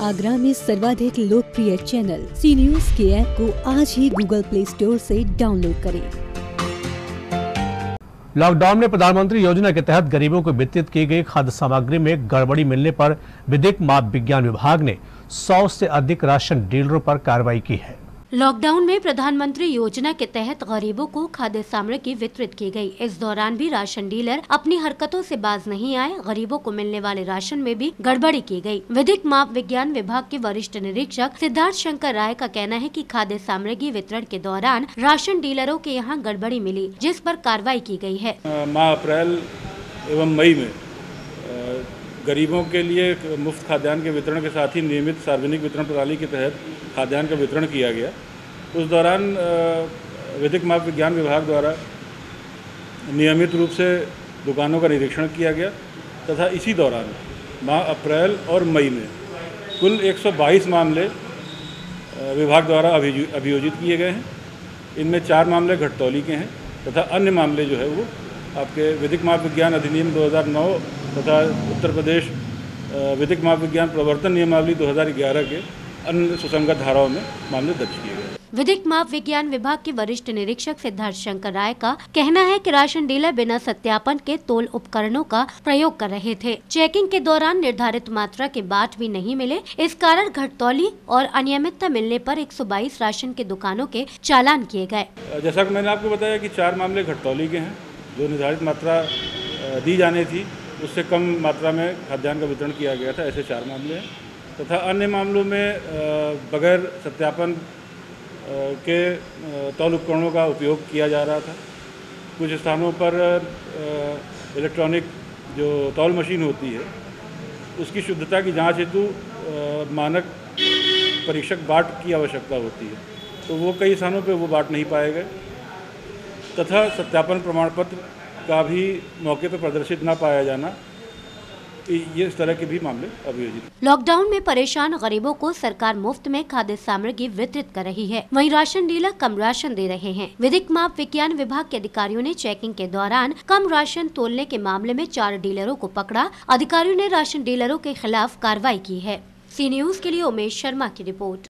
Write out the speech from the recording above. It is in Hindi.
आगरा में सर्वाधिक लोकप्रिय चैनल सी न्यूज़ के ऐप को आज ही गूगल प्ले स्टोर से डाउनलोड करें। लॉकडाउन में प्रधानमंत्री योजना के तहत गरीबों को वितरित की गई खाद्य सामग्री में गड़बड़ी मिलने पर विधिक माप विज्ञान विभाग ने 100 से अधिक राशन डीलरों पर कार्रवाई की है। लॉकडाउन में प्रधानमंत्री योजना के तहत गरीबों को खाद्य सामग्री वितरित की गई। इस दौरान भी राशन डीलर अपनी हरकतों से बाज नहीं आए गरीबों को मिलने वाले राशन में भी गड़बड़ी की गई। विधिक माप विज्ञान विभाग के वरिष्ठ निरीक्षक सिद्धार्थ शंकर राय का कहना है कि खाद्य सामग्री वितरण के दौरान राशन डीलरों के यहाँ गड़बड़ी मिली, जिस पर कार्रवाई की गई है माह अप्रैल एवं मई में गरीबों के लिए मुफ़्त खाद्यान्न के वितरण के साथ ही नियमित सार्वजनिक वितरण प्रणाली के तहत खाद्यान्न का वितरण किया गया। उस दौरान विधिक माप विज्ञान विभाग द्वारा नियमित रूप से दुकानों का निरीक्षण किया गया तथा इसी दौरान माह अप्रैल और मई में कुल 122 मामले विभाग द्वारा अभियोजित किए गए हैं। इनमें चार मामले घटतौली के हैं तथा अन्य मामले जो है वो आपके विधिक माप विज्ञान अधिनियम 2009 तथा उत्तर प्रदेश विधिक माप विज्ञान प्रवर्तन नियमावली 2011 के अन्य सुसंगत धाराओं में मामले दर्ज किए गए। विधिक माप विज्ञान विभाग के वरिष्ठ निरीक्षक सिद्धार्थ शंकर राय का कहना है कि राशन डीलर बिना सत्यापन के तोल उपकरणों का प्रयोग कर रहे थे। चेकिंग के दौरान निर्धारित मात्रा के बाट भी नहीं मिले। इस कारण घटतौली और अनियमितता मिलने पर 122 राशन के दुकानों के चालान किए गए। जैसा की मैंने आपको बताया की चार मामले घटतौली के हैं। जो निर्धारित मात्रा दी जानी थी, उससे कम मात्रा में खाद्यान्न का वितरण किया गया था, ऐसे चार मामले हैं। तथा अन्य मामलों में बगैर सत्यापन के तौल उपकरणों का उपयोग किया जा रहा था। कुछ स्थानों पर इलेक्ट्रॉनिक जो तौल मशीन होती है, उसकी शुद्धता की जाँच हेतु मानक परीक्षक बाट की आवश्यकता होती है। तो वो कई स्थानों पे वो बाट नहीं पाए गए। तथा सत्यापन प्रमाण पत्र का भी मौके पर प्रदर्शित न पाया जाना, ये इस तरह के भी मामले अभियोजित लॉकडाउन में परेशान गरीबों को सरकार मुफ़्त में खाद्य सामग्री वितरित कर रही है। वहीं राशन डीलर कम राशन दे रहे हैं। विधिक माप विज्ञान विभाग के अधिकारियों ने चेकिंग के दौरान कम राशन तोलने के मामले में चार डीलरों को पकड़ा। अधिकारियों ने राशन डीलरों के खिलाफ कार्रवाई की है। सी न्यूज़ के लिए उमेश शर्मा की रिपोर्ट।